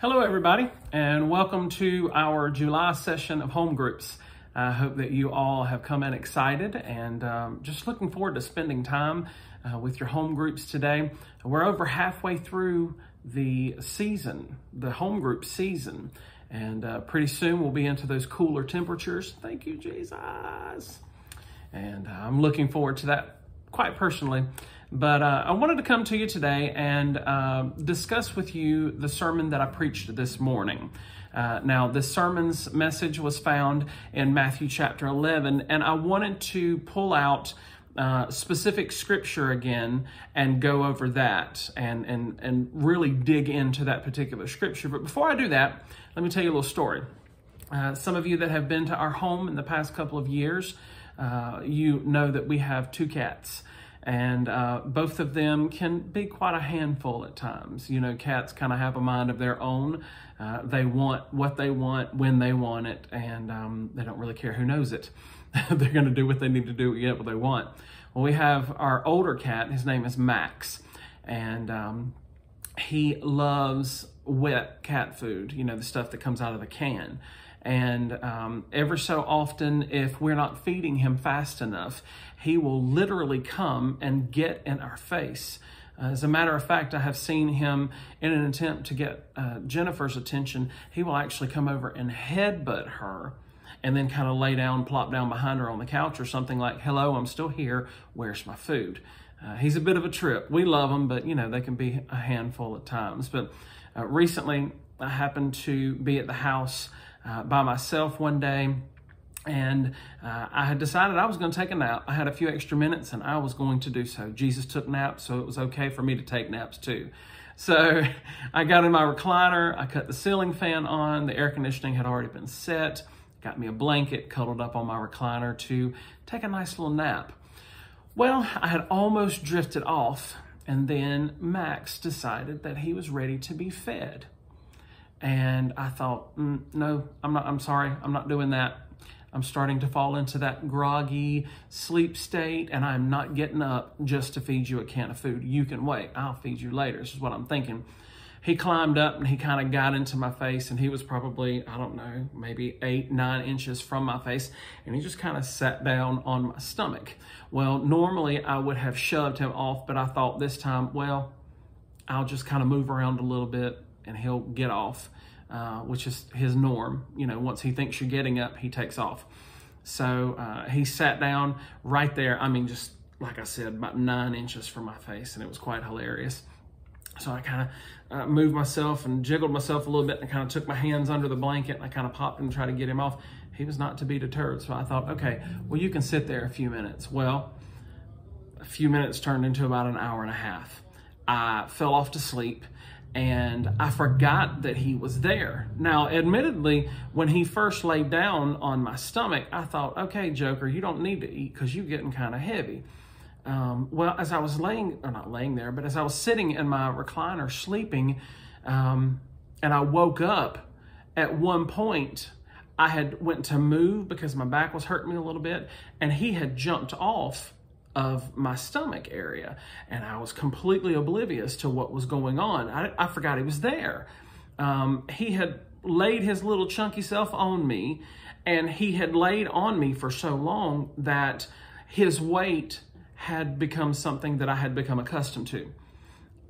Hello, everybody, and welcome to our July session of home groups. I hope that you all have come in excited and um, just looking forward to spending time uh, with your home groups today. We're over halfway through the season, the home group season, and uh, pretty soon we'll be into those cooler temperatures. Thank you, Jesus. And uh, I'm looking forward to that quite personally. But uh, I wanted to come to you today and uh, discuss with you the sermon that I preached this morning. Uh, now, this sermon's message was found in Matthew chapter 11, and I wanted to pull out uh, specific scripture again and go over that and, and, and really dig into that particular scripture. But before I do that, let me tell you a little story. Uh, some of you that have been to our home in the past couple of years, uh, you know that we have two cats and uh, both of them can be quite a handful at times. You know, cats kind of have a mind of their own. Uh, they want what they want when they want it, and um, they don't really care who knows it. They're going to do what they need to do to get what they want. Well, we have our older cat. His name is Max, and um, he loves wet cat food. You know, the stuff that comes out of the can. And um, ever so often, if we're not feeding him fast enough, he will literally come and get in our face. Uh, as a matter of fact, I have seen him in an attempt to get uh, Jennifer's attention. He will actually come over and headbutt her and then kind of lay down, plop down behind her on the couch or something like, hello, I'm still here. Where's my food? Uh, he's a bit of a trip. We love him, but you know, they can be a handful at times. But uh, recently, I happened to be at the house uh, by myself one day and uh, I had decided I was going to take a nap. I had a few extra minutes and I was going to do so. Jesus took naps, so it was okay for me to take naps too. So I got in my recliner, I cut the ceiling fan on, the air conditioning had already been set, got me a blanket, cuddled up on my recliner to take a nice little nap. Well, I had almost drifted off, and then Max decided that he was ready to be fed. And I thought, mm, no, I'm not, I'm sorry, I'm not doing that. I'm starting to fall into that groggy sleep state and I'm not getting up just to feed you a can of food. You can wait. I'll feed you later. This is what I'm thinking. He climbed up and he kind of got into my face and he was probably, I don't know, maybe eight, nine inches from my face. And he just kind of sat down on my stomach. Well, normally I would have shoved him off, but I thought this time, well, I'll just kind of move around a little bit and he'll get off, uh, which is his norm. You know, once he thinks you're getting up, he takes off. So uh, he sat down right there. I mean, just like I said, about nine inches from my face, and it was quite hilarious. So I kind of uh, moved myself and jiggled myself a little bit and kind of took my hands under the blanket and I kind of popped and tried to get him off. He was not to be deterred. So I thought, okay, well, you can sit there a few minutes. Well, a few minutes turned into about an hour and a half. I fell off to sleep and I forgot that he was there. Now, admittedly, when he first laid down on my stomach, I thought, okay, Joker, you don't need to eat because you're getting kind of heavy. Um, well, as I was laying, or not laying there, but as I was sitting in my recliner sleeping, um, and I woke up, at one point, I had went to move because my back was hurting me a little bit, and he had jumped off of my stomach area. And I was completely oblivious to what was going on. I, I forgot he was there. Um, he had laid his little chunky self on me, and he had laid on me for so long that his weight had become something that I had become accustomed to.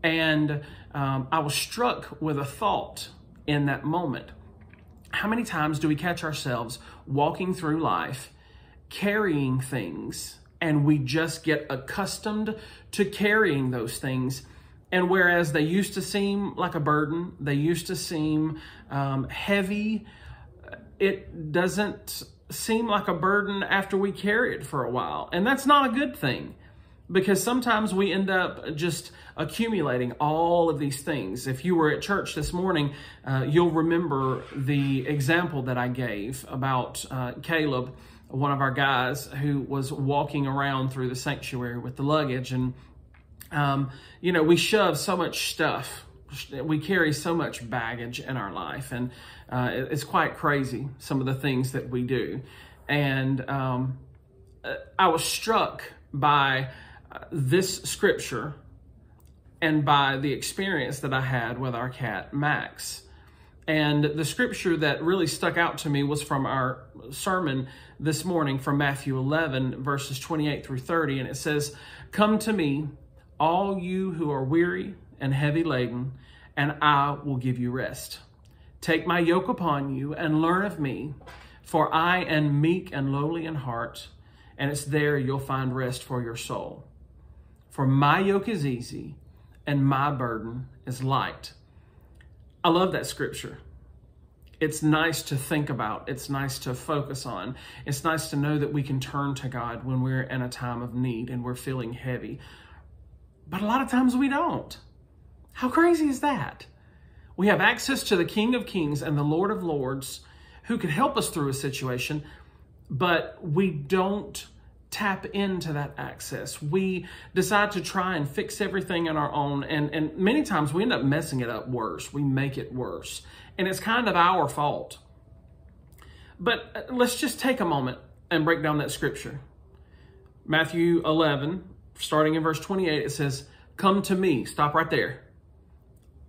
And um, I was struck with a thought in that moment. How many times do we catch ourselves walking through life carrying things and we just get accustomed to carrying those things. And whereas they used to seem like a burden, they used to seem um, heavy, it doesn't seem like a burden after we carry it for a while. And that's not a good thing because sometimes we end up just accumulating all of these things. If you were at church this morning, uh, you'll remember the example that I gave about uh, Caleb one of our guys who was walking around through the sanctuary with the luggage. And, um, you know, we shove so much stuff. We carry so much baggage in our life. And uh, it's quite crazy, some of the things that we do. And um, I was struck by uh, this scripture and by the experience that I had with our cat, Max. And the scripture that really stuck out to me was from our sermon this morning from Matthew 11, verses 28 through 30. And it says, Come to me, all you who are weary and heavy laden, and I will give you rest. Take my yoke upon you and learn of me, for I am meek and lowly in heart, and it's there you'll find rest for your soul. For my yoke is easy and my burden is light. I love that scripture. It's nice to think about. It's nice to focus on. It's nice to know that we can turn to God when we're in a time of need and we're feeling heavy. But a lot of times we don't. How crazy is that? We have access to the King of Kings and the Lord of Lords who can help us through a situation, but we don't tap into that access. We decide to try and fix everything on our own, and, and many times we end up messing it up worse. We make it worse, and it's kind of our fault. But uh, let's just take a moment and break down that scripture. Matthew 11, starting in verse 28, it says, Come to me. Stop right there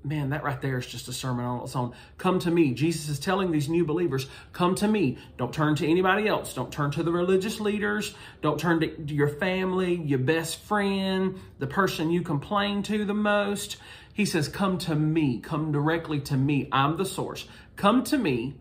man, that right there is just a sermon on its own. Come to me. Jesus is telling these new believers, come to me. Don't turn to anybody else. Don't turn to the religious leaders. Don't turn to your family, your best friend, the person you complain to the most. He says, come to me. Come directly to me. I'm the source. Come to me,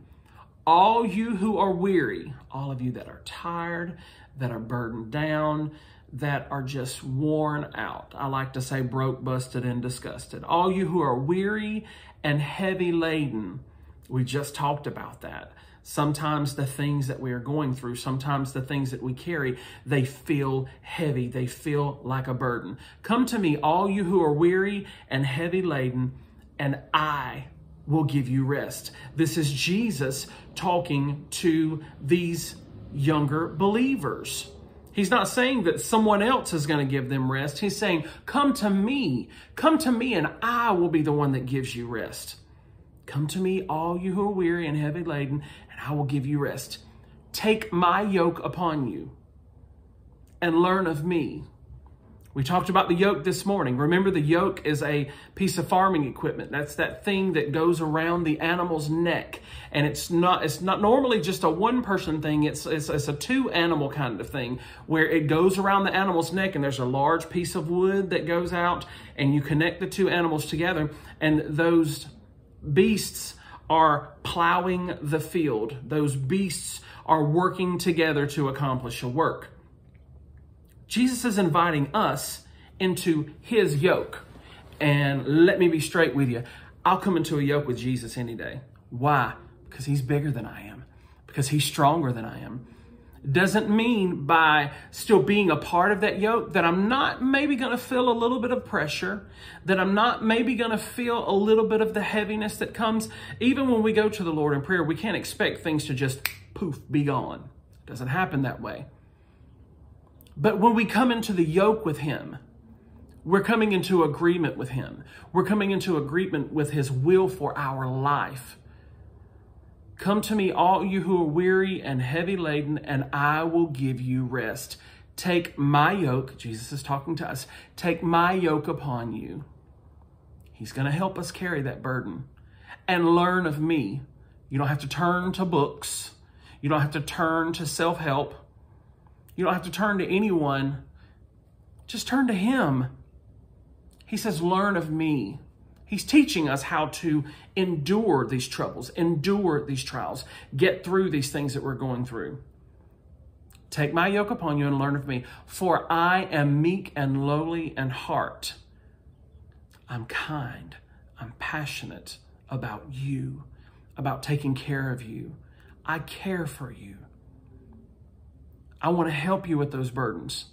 all you who are weary, all of you that are tired, that are burdened down, that are just worn out. I like to say broke, busted, and disgusted. All you who are weary and heavy laden, we just talked about that. Sometimes the things that we are going through, sometimes the things that we carry, they feel heavy. They feel like a burden. Come to me, all you who are weary and heavy laden, and I will give you rest. This is Jesus talking to these younger believers. He's not saying that someone else is going to give them rest. He's saying, Come to me. Come to me, and I will be the one that gives you rest. Come to me, all you who are weary and heavy laden, and I will give you rest. Take my yoke upon you and learn of me. We talked about the yoke this morning. Remember, the yoke is a piece of farming equipment. That's that thing that goes around the animal's neck. And it's not, it's not normally just a one person thing. It's, it's, it's a two animal kind of thing where it goes around the animal's neck and there's a large piece of wood that goes out and you connect the two animals together and those beasts are plowing the field. Those beasts are working together to accomplish a work. Jesus is inviting us into his yoke. And let me be straight with you. I'll come into a yoke with Jesus any day. Why? Because he's bigger than I am. Because he's stronger than I am. Doesn't mean by still being a part of that yoke that I'm not maybe going to feel a little bit of pressure, that I'm not maybe going to feel a little bit of the heaviness that comes. Even when we go to the Lord in prayer, we can't expect things to just poof, be gone. It doesn't happen that way. But when we come into the yoke with Him, we're coming into agreement with Him. We're coming into agreement with His will for our life. Come to me, all you who are weary and heavy laden, and I will give you rest. Take my yoke, Jesus is talking to us, take my yoke upon you. He's going to help us carry that burden and learn of me. You don't have to turn to books. You don't have to turn to self help. You don't have to turn to anyone. Just turn to Him. He says, Learn of me. He's teaching us how to endure these troubles, endure these trials, get through these things that we're going through. Take my yoke upon you and learn of me, for I am meek and lowly in heart. I'm kind, I'm passionate about you, about taking care of you. I care for you. I want to help you with those burdens.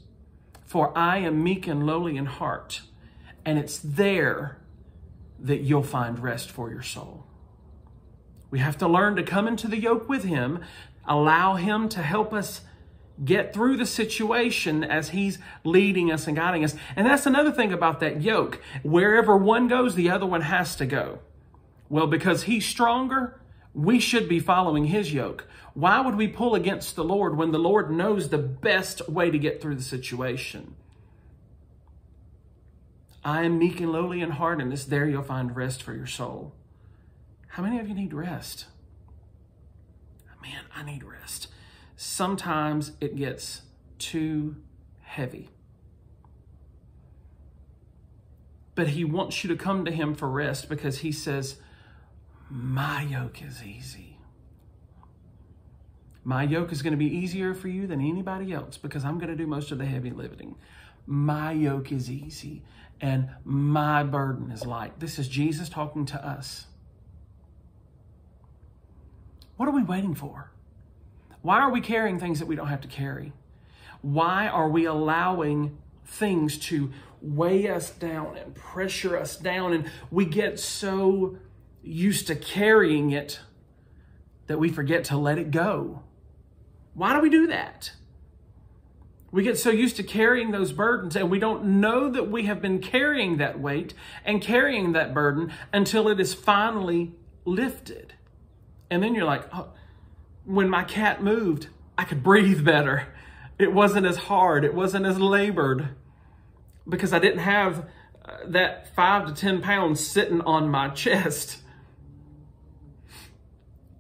For I am meek and lowly in heart, and it's there that you'll find rest for your soul. We have to learn to come into the yoke with Him, allow Him to help us get through the situation as He's leading us and guiding us. And that's another thing about that yoke. Wherever one goes, the other one has to go. Well, because He's stronger, we should be following his yoke. Why would we pull against the Lord when the Lord knows the best way to get through the situation? I am meek and lowly in heart, and it's there you'll find rest for your soul. How many of you need rest? Man, I need rest. Sometimes it gets too heavy. But he wants you to come to him for rest because he says, My yoke is easy. My yoke is going to be easier for you than anybody else because I'm going to do most of the heavy lifting. My yoke is easy and my burden is light. This is Jesus talking to us. What are we waiting for? Why are we carrying things that we don't have to carry? Why are we allowing things to weigh us down and pressure us down and we get so used to carrying it that we forget to let it go? Why do we do that? We get so used to carrying those burdens and we don't know that we have been carrying that weight and carrying that burden until it is finally lifted. And then you're like, oh, when my cat moved, I could breathe better. It wasn't as hard. It wasn't as labored because I didn't have uh, that five to 10 pounds sitting on my chest.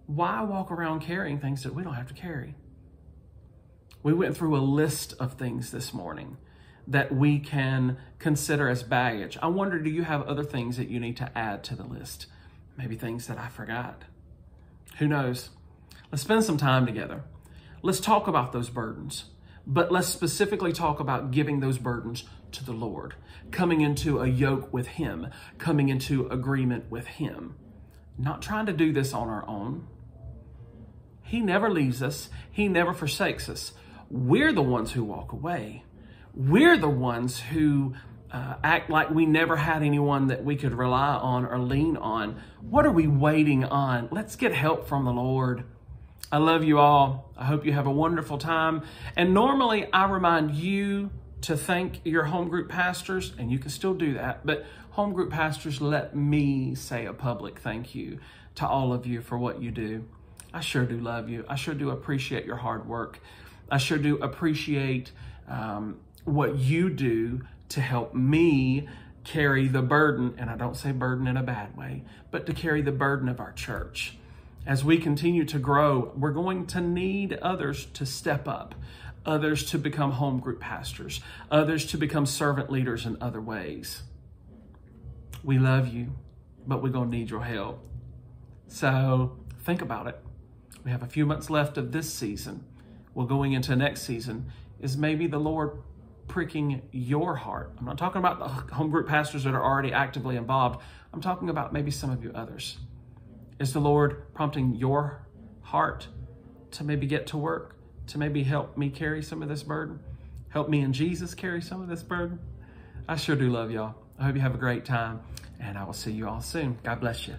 Why walk around carrying things that we don't have to carry? We went through a list of things this morning that we can consider as baggage. I wonder, do you have other things that you need to add to the list? Maybe things that I forgot. Who knows? Let's spend some time together. Let's talk about those burdens, but let's specifically talk about giving those burdens to the Lord, coming into a yoke with Him, coming into agreement with Him. Not trying to do this on our own. He never leaves us, He never forsakes us we're the ones who walk away. We're the ones who uh, act like we never had anyone that we could rely on or lean on. What are we waiting on? Let's get help from the Lord. I love you all. I hope you have a wonderful time. And normally I remind you to thank your home group pastors, and you can still do that. But home group pastors, let me say a public thank you to all of you for what you do. I sure do love you. I sure do appreciate your hard work. I sure do appreciate um, what you do to help me carry the burden, and I don't say burden in a bad way, but to carry the burden of our church. As we continue to grow, we're going to need others to step up, others to become home group pastors, others to become servant leaders in other ways. We love you, but we're going to need your help. So think about it. We have a few months left of this season well, going into next season is maybe the Lord pricking your heart. I'm not talking about the home group pastors that are already actively involved. I'm talking about maybe some of you others. Is the Lord prompting your heart to maybe get to work, to maybe help me carry some of this burden? Help me and Jesus carry some of this burden? I sure do love y'all. I hope you have a great time, and I will see you all soon. God bless you.